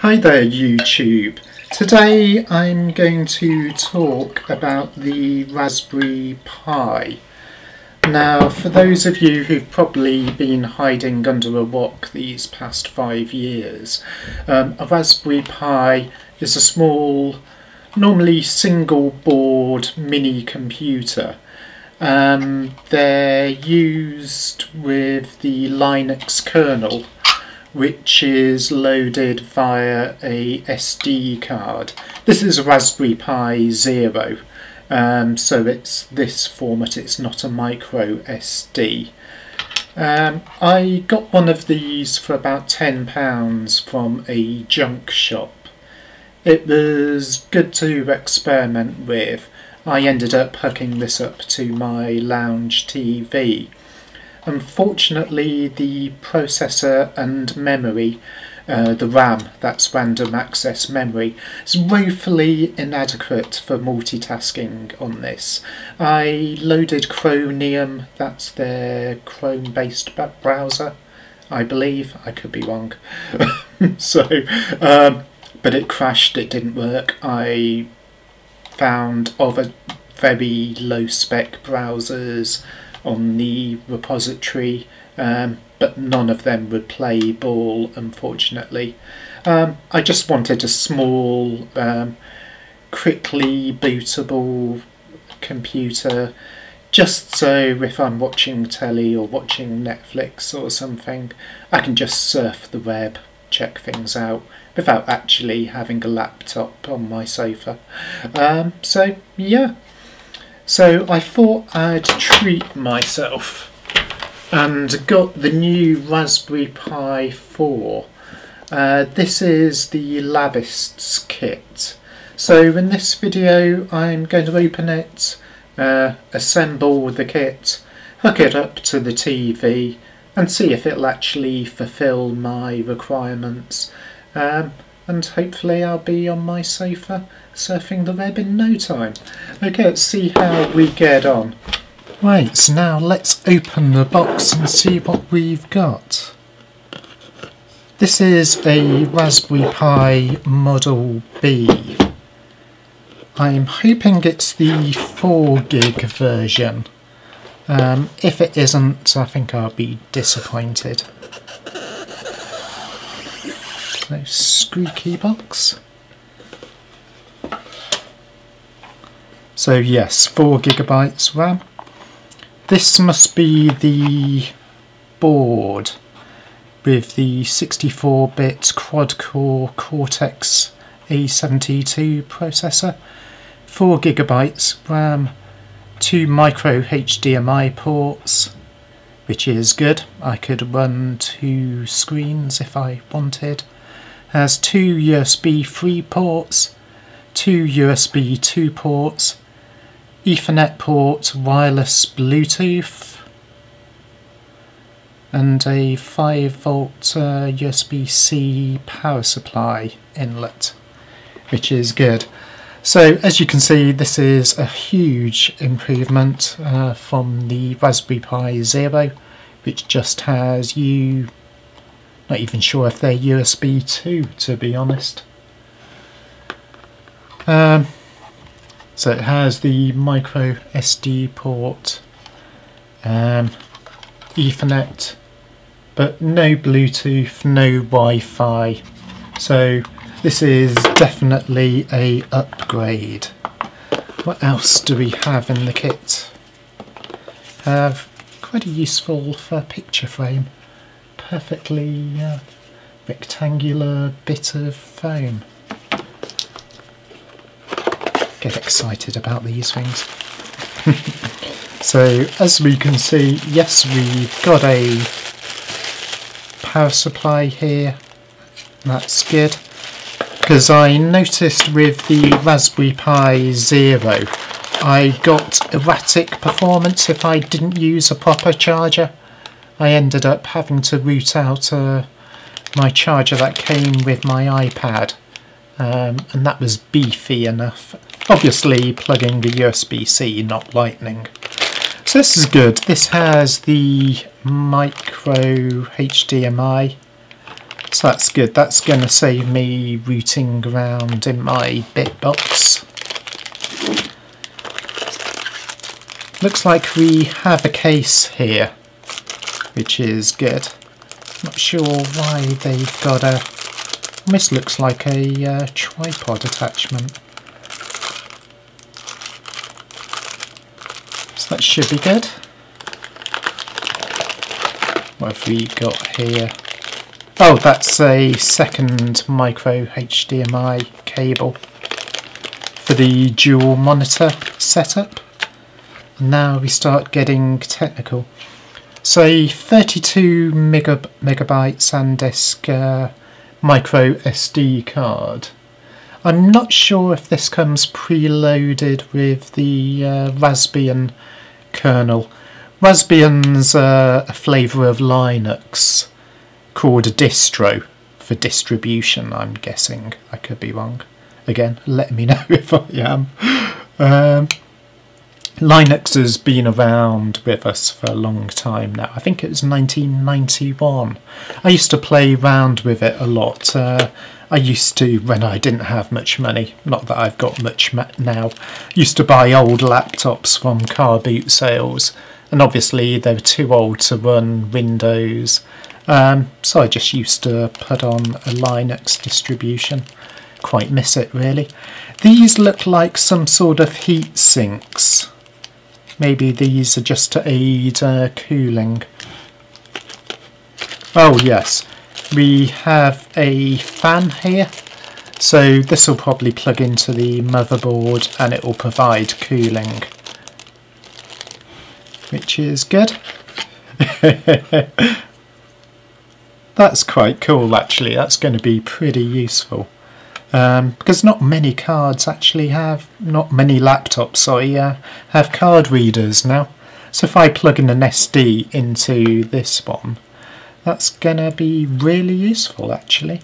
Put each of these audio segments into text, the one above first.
Hi there YouTube. Today I'm going to talk about the Raspberry Pi. Now for those of you who've probably been hiding under a rock these past five years, um, a Raspberry Pi is a small, normally single board mini computer. Um, they're used with the Linux kernel which is loaded via a SD card. This is a Raspberry Pi Zero, um, so it's this format, it's not a micro SD. Um, I got one of these for about £10 from a junk shop. It was good to experiment with. I ended up hooking this up to my lounge TV Unfortunately, the processor and memory, uh, the RAM, that's random access memory, is woefully inadequate for multitasking on this. I loaded Chromium, that's their Chrome based browser, I believe. I could be wrong. so, um, but it crashed, it didn't work. I found other very low spec browsers on the repository, um, but none of them would play ball, unfortunately. Um, I just wanted a small, um, quickly bootable computer, just so if I'm watching telly or watching Netflix or something, I can just surf the web, check things out without actually having a laptop on my sofa. Um, so, yeah. So I thought I'd treat myself and got the new Raspberry Pi 4. Uh, this is the Labists kit. So in this video I'm going to open it, uh, assemble the kit, hook it up to the TV and see if it'll actually fulfill my requirements. Um, and hopefully I'll be on my sofa surfing the web in no time. Okay, let's see how we get on. Right, so now let's open the box and see what we've got. This is a Raspberry Pi Model B. I'm hoping it's the 4 gig version. Um, if it isn't, I think I'll be disappointed no squeaky box. So yes, 4 gigabytes RAM. This must be the board with the 64-bit quad-core Cortex A72 processor. 4 gigabytes RAM, 2 micro HDMI ports, which is good. I could run two screens if I wanted has two USB 3 ports, two USB 2 ports, Ethernet port, wireless Bluetooth, and a 5 volt uh, USB C power supply inlet, which is good. So as you can see this is a huge improvement uh, from the Raspberry Pi Zero which just has you not even sure if they're USB 2 to be honest. Um, so it has the micro SD port, um, Ethernet, but no Bluetooth, no Wi-Fi. So this is definitely a upgrade. What else do we have in the kit? Have quite a useful for picture frame perfectly uh, rectangular bit of foam. Get excited about these things. so as we can see, yes we've got a power supply here, that's good. Because I noticed with the Raspberry Pi Zero I got erratic performance if I didn't use a proper charger. I ended up having to root out uh, my charger that came with my iPad um, and that was beefy enough. Obviously plugging the USB-C, not lightning. So this is good. This has the micro HDMI So that's good. That's going to save me rooting around in my bit box. Looks like we have a case here, which is good. Not sure why they've got a... This looks like a uh, tripod attachment. So that should be good. What have we got here? Oh, that's a second micro HDMI cable for the dual monitor setup And now we start getting technical. So 32 megab megabytes SanDisk uh, micro SD card. I'm not sure if this comes preloaded with the uh, Raspbian kernel. Raspbian's uh, a flavour of Linux called a distro for distribution, I'm guessing. I could be wrong. Again, let me know if I am. Um, Linux has been around with us for a long time now. I think it was 1991. I used to play around with it a lot. Uh, I used to, when I didn't have much money, not that I've got much now, used to buy old laptops from car boot sales. And obviously they were too old to run Windows. Um, so I just used to put on a Linux distribution. Quite miss it really. These look like some sort of heat sinks. Maybe these are just to aid uh, cooling. Oh yes, we have a fan here. So this will probably plug into the motherboard and it will provide cooling. Which is good. That's quite cool actually, that's going to be pretty useful. Um, because not many cards actually have, not many laptops, sorry, uh, have card readers now. So if I plug in an SD into this one, that's gonna be really useful actually.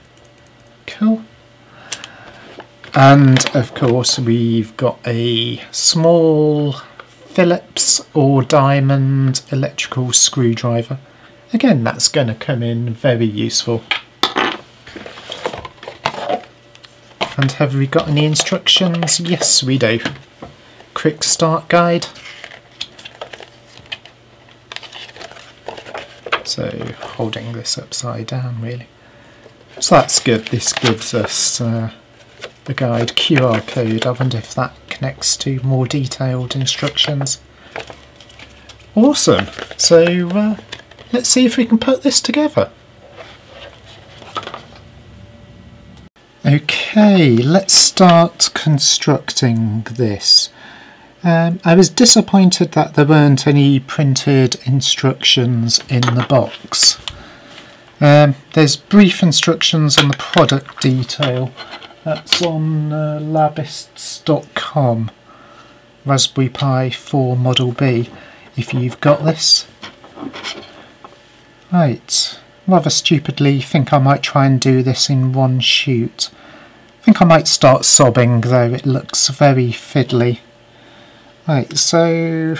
Cool. And of course we've got a small Phillips or diamond electrical screwdriver. Again, that's going to come in very useful. And have we got any instructions? Yes, we do. Quick start guide. So holding this upside down really. So that's good. This gives us uh, the guide QR code. I wonder if that connects to more detailed instructions. Awesome. So uh, let's see if we can put this together. Okay, let's start constructing this. Um, I was disappointed that there weren't any printed instructions in the box. Um, there's brief instructions on the product detail. That's on uh, labists.com. Raspberry Pi 4 Model B, if you've got this. Right, rather stupidly think I might try and do this in one shoot. I think I might start sobbing though, it looks very fiddly. Right, so...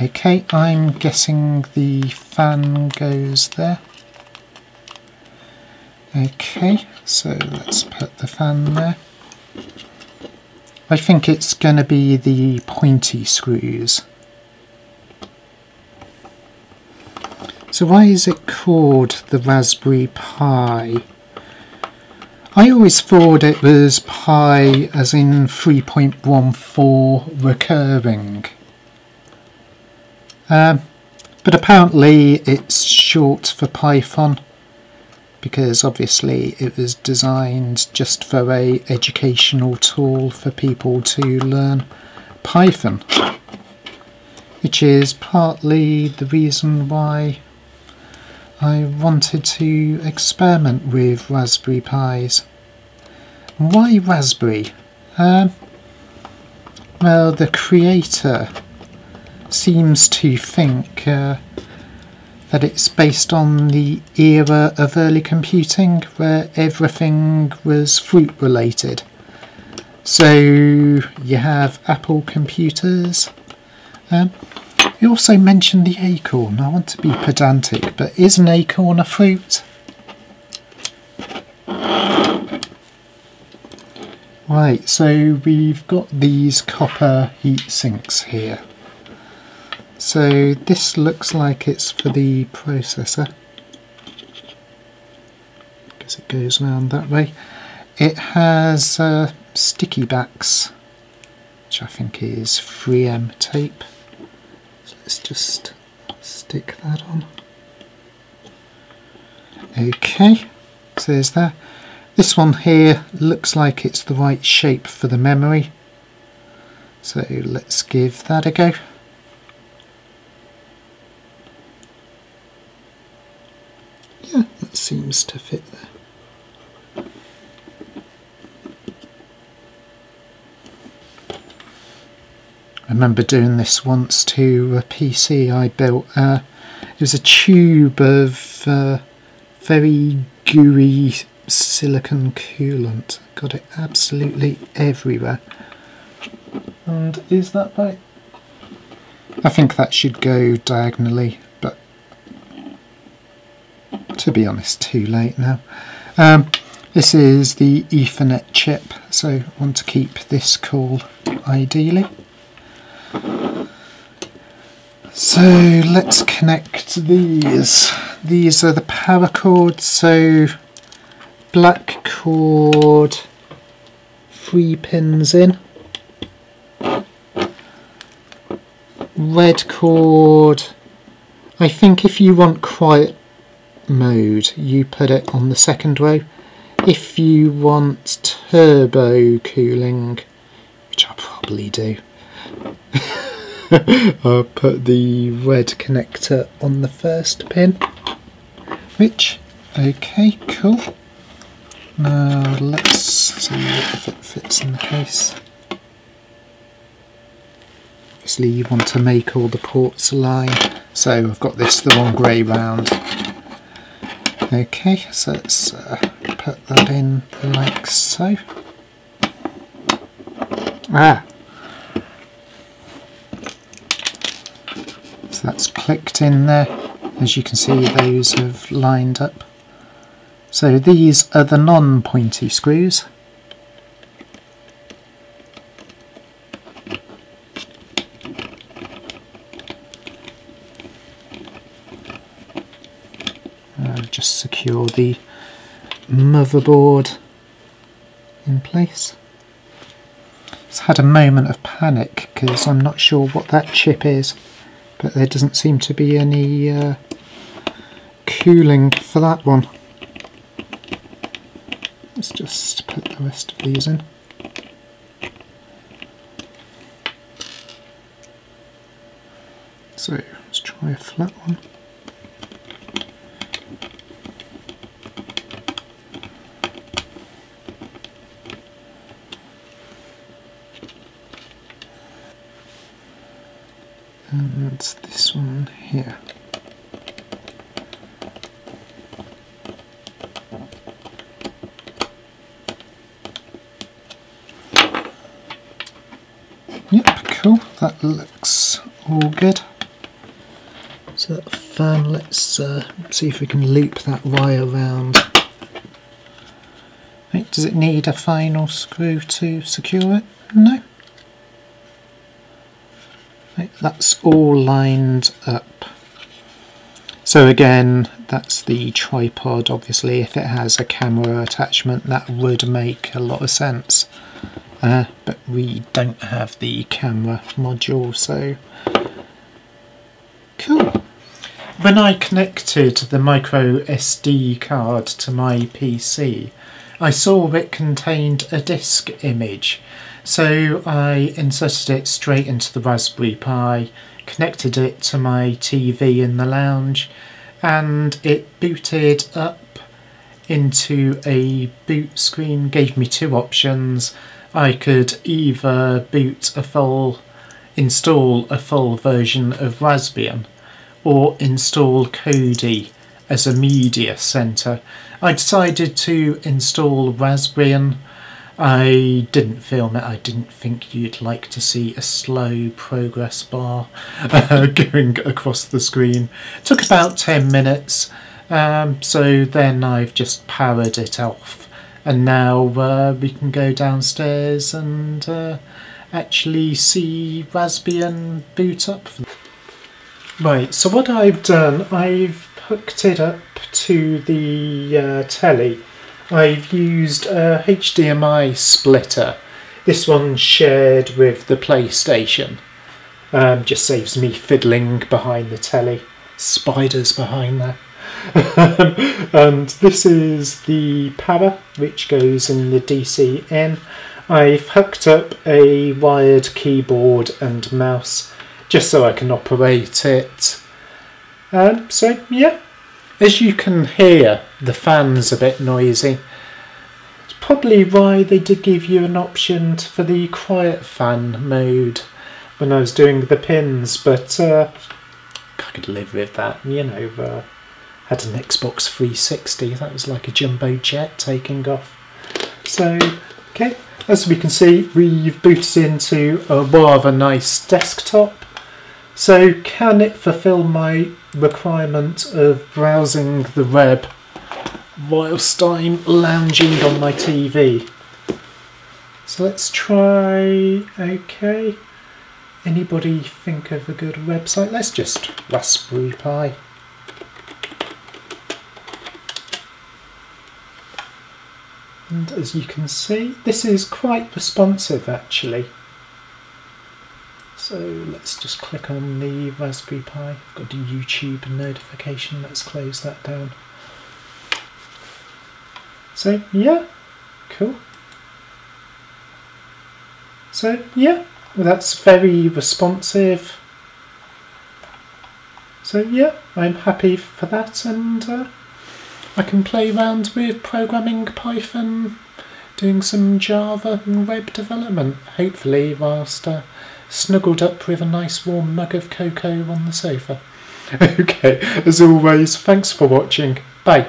Okay, I'm guessing the fan goes there. Okay, so let's put the fan there. I think it's going to be the pointy screws. So why is it called the Raspberry Pi? I always thought it was pi as in 3.14 recurring. Um, but apparently it's short for Python because obviously it was designed just for a educational tool for people to learn Python which is partly the reason why I wanted to experiment with Raspberry Pis. Why Raspberry? Um, well, the creator seems to think uh, that it's based on the era of early computing where everything was fruit related. So you have Apple computers, um, you also mentioned the acorn. I want to be pedantic, but is an acorn a fruit? Right, so we've got these copper heat sinks here. So this looks like it's for the processor. Because it goes round that way. It has uh, sticky backs, which I think is 3M tape. Let's just stick that on. Okay, so there's that. This one here looks like it's the right shape for the memory. So let's give that a go. Yeah, that seems to fit there. I remember doing this once to a PC I built. Uh, it was a tube of uh, very gooey silicon coolant. Got it absolutely everywhere. And is that right? I think that should go diagonally, but to be honest, too late now. Um, this is the Ethernet chip, so I want to keep this cool ideally. So let's connect these. These are the power cords, so black cord, three pins in. Red cord, I think if you want quiet mode, you put it on the second row. If you want turbo cooling, which I probably do, I'll put the red connector on the first pin. Which, okay, cool. Now let's see if it fits in the case. Obviously you want to make all the ports align, so I've got this the wrong way round. Okay, so let's uh, put that in like so. Ah! So that's clicked in there. As you can see those have lined up. So these are the non-pointy screws. Uh, just secure the motherboard in place. It's had a moment of panic because I'm not sure what that chip is but there doesn't seem to be any uh, cooling for that one. Let's just put the rest of these in. So let's try a flat one. And this one here. Yep, cool, that looks all good. So that fan, let's uh, see if we can loop that wire around. Right, does it need a final screw to secure it? No. That's all lined up. So again, that's the tripod. Obviously, if it has a camera attachment, that would make a lot of sense uh, but we don't have the camera module so cool when I connected the micro SD card to my PC I saw it contained a disk image so I inserted it straight into the Raspberry Pi connected it to my TV in the lounge and it booted up into a boot screen gave me two options I could either boot a full, install a full version of Raspbian or install Kodi as a media center. I decided to install Raspbian. I didn't film it. I didn't think you'd like to see a slow progress bar uh, going across the screen. It took about 10 minutes, um, so then I've just powered it off and now uh, we can go downstairs and uh, actually see Raspbian boot up. Right, so what I've done, I've hooked it up to the uh, telly. I've used a HDMI splitter. This one's shared with the PlayStation. Um, just saves me fiddling behind the telly. Spiders behind there. and this is the power which goes in the DC in. I've hooked up a wired keyboard and mouse just so I can operate it. Um, so yeah, as you can hear, the fan's a bit noisy. It's probably why they did give you an option for the quiet fan mode when I was doing the pins, but uh, I could live with that, you know. Uh, had an Xbox 360, that was like a jumbo jet taking off. So, okay, as we can see, we've booted into a rather nice desktop. So, can it fulfill my requirement of browsing the web whilst I'm lounging on my TV? So let's try, okay. Anybody think of a good website? Let's just Raspberry Pi. And as you can see, this is quite responsive actually. So let's just click on the Raspberry Pi. I've got a YouTube notification, let's close that down. So yeah, cool. So yeah, that's very responsive. So yeah, I'm happy for that and uh, I can play around with programming Python, doing some Java and web development, hopefully whilst uh, snuggled up with a nice warm mug of cocoa on the sofa. okay, as always, thanks for watching. Bye.